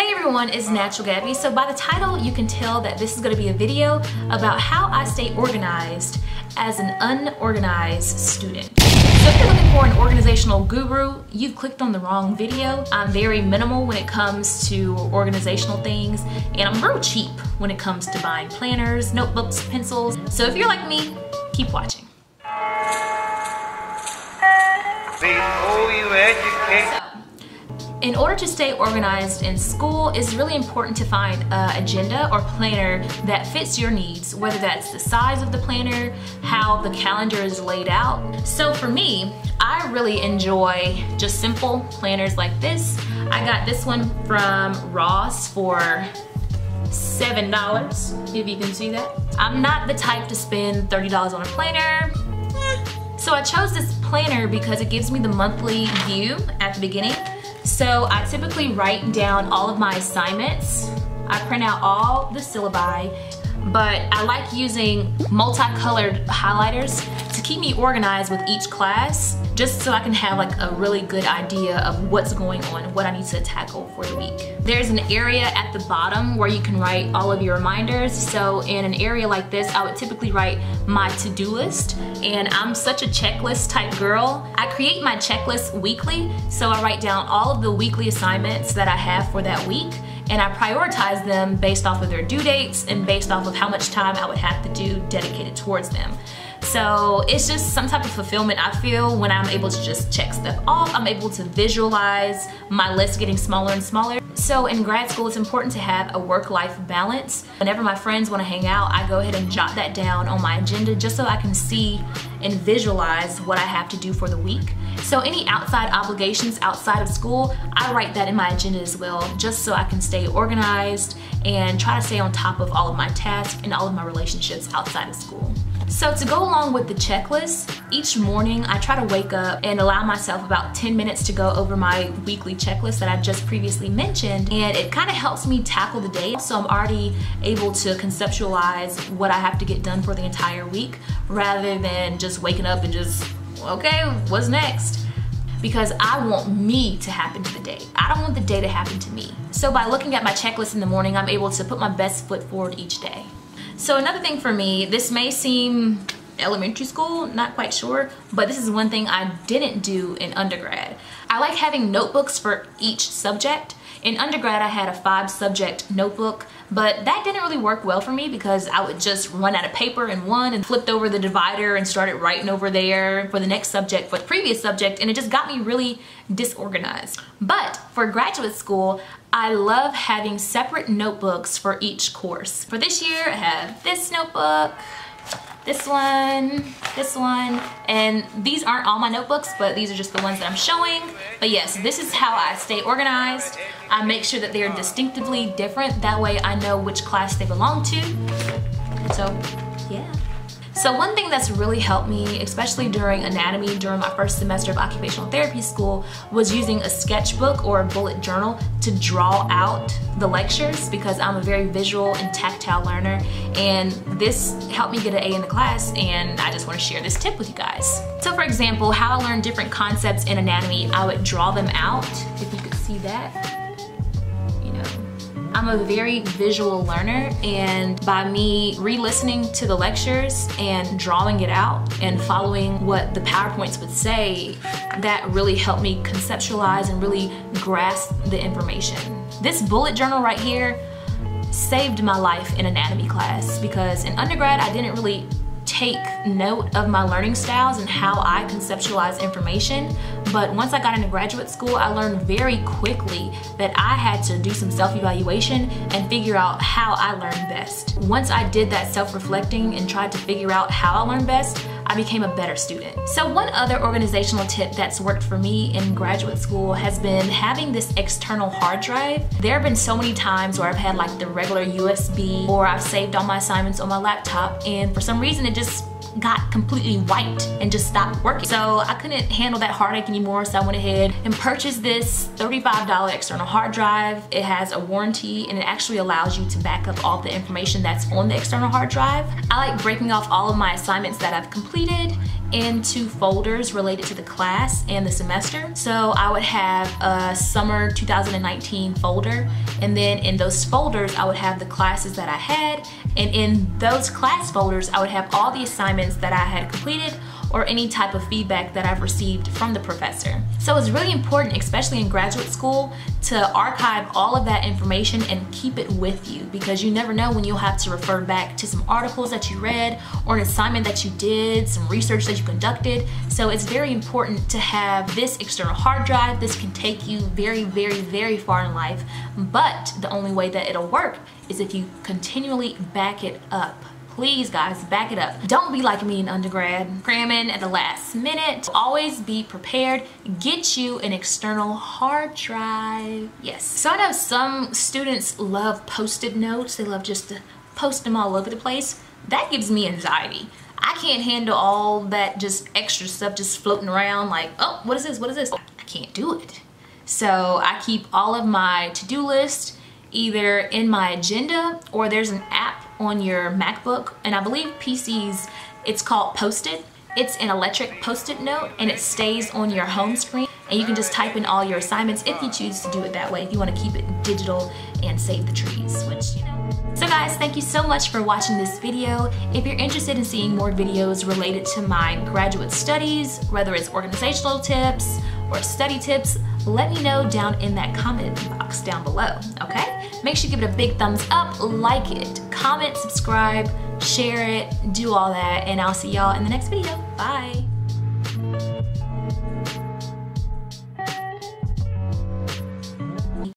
Hey everyone, it's Natural Gabby. So by the title, you can tell that this is gonna be a video about how I stay organized as an unorganized student. So if you're looking for an organizational guru, you've clicked on the wrong video. I'm very minimal when it comes to organizational things, and I'm real cheap when it comes to buying planners, notebooks, pencils. So if you're like me, keep watching. Before you educate. In order to stay organized in school, it's really important to find an agenda or planner that fits your needs, whether that's the size of the planner, how the calendar is laid out. So for me, I really enjoy just simple planners like this. I got this one from Ross for $7, if you can see that. I'm not the type to spend $30 on a planner. Eh. So I chose this planner because it gives me the monthly view at the beginning so I typically write down all of my assignments. I print out all the syllabi, but I like using multicolored highlighters to keep me organized with each class just so I can have like a really good idea of what's going on, what I need to tackle for the week. There's an area at the bottom where you can write all of your reminders. So in an area like this, I would typically write my to-do list. And I'm such a checklist type girl. I create my checklist weekly. So I write down all of the weekly assignments that I have for that week and I prioritize them based off of their due dates and based off of how much time I would have to do dedicated towards them. So it's just some type of fulfillment I feel when I'm able to just check stuff off. I'm able to visualize my list getting smaller and smaller. So in grad school, it's important to have a work-life balance. Whenever my friends want to hang out, I go ahead and jot that down on my agenda just so I can see and visualize what I have to do for the week. So any outside obligations outside of school, I write that in my agenda as well, just so I can stay organized and try to stay on top of all of my tasks and all of my relationships outside of school. So to go along with the checklist, each morning I try to wake up and allow myself about 10 minutes to go over my weekly checklist that I just previously mentioned and it kind of helps me tackle the day so I'm already able to conceptualize what I have to get done for the entire week rather than just waking up and just, okay, what's next? because I want me to happen to the day. I don't want the day to happen to me. So by looking at my checklist in the morning, I'm able to put my best foot forward each day. So another thing for me, this may seem elementary school, not quite sure, but this is one thing I didn't do in undergrad. I like having notebooks for each subject. In undergrad, I had a five subject notebook, but that didn't really work well for me because I would just run out of paper in one and flipped over the divider and started writing over there for the next subject, for the previous subject, and it just got me really disorganized. But for graduate school, I love having separate notebooks for each course. For this year, I have this notebook, this one, this one, and these aren't all my notebooks, but these are just the ones that I'm showing. But yes, this is how I stay organized. I make sure that they're distinctively different. That way I know which class they belong to. So, yeah. So one thing that's really helped me, especially during anatomy, during my first semester of occupational therapy school, was using a sketchbook or a bullet journal to draw out the lectures because I'm a very visual and tactile learner and this helped me get an A in the class and I just want to share this tip with you guys. So for example, how I learned different concepts in anatomy, I would draw them out, if you could see that. I'm a very visual learner and by me re-listening to the lectures and drawing it out and following what the PowerPoints would say, that really helped me conceptualize and really grasp the information. This bullet journal right here saved my life in anatomy class because in undergrad I didn't really take note of my learning styles and how I conceptualize information. But once I got into graduate school, I learned very quickly that I had to do some self-evaluation and figure out how I learn best. Once I did that self-reflecting and tried to figure out how I learn best, I became a better student. So one other organizational tip that's worked for me in graduate school has been having this external hard drive. There have been so many times where I've had like the regular USB or I've saved all my assignments on my laptop and for some reason it just got completely wiped and just stopped working. So I couldn't handle that heartache anymore, so I went ahead and purchased this $35 external hard drive. It has a warranty and it actually allows you to back up all the information that's on the external hard drive. I like breaking off all of my assignments that I've completed into folders related to the class and the semester. So I would have a summer 2019 folder and then in those folders I would have the classes that I had and in those class folders I would have all the assignments that I had completed or any type of feedback that I've received from the professor. So it's really important, especially in graduate school, to archive all of that information and keep it with you because you never know when you'll have to refer back to some articles that you read or an assignment that you did, some research that you conducted. So it's very important to have this external hard drive. This can take you very, very, very far in life, but the only way that it'll work is if you continually back it up please guys back it up. Don't be like me in undergrad cramming at the last minute. Always be prepared. Get you an external hard drive. Yes. So i know some students love post-it notes. They love just to post them all over the place. That gives me anxiety. I can't handle all that just extra stuff just floating around like, oh, what is this? What is this? I can't do it. So I keep all of my to-do list either in my agenda or there's an app on your MacBook, and I believe PCs, it's called Post-it. It's an electric post-it note and it stays on your home screen and you can just type in all your assignments if you choose to do it that way, if you want to keep it digital and save the trees, which, you know. So guys, thank you so much for watching this video. If you're interested in seeing more videos related to my graduate studies, whether it's organizational tips or study tips, let me know down in that comment box down below, okay? Make sure you give it a big thumbs up, like it, comment, subscribe, share it, do all that, and I'll see y'all in the next video. Bye.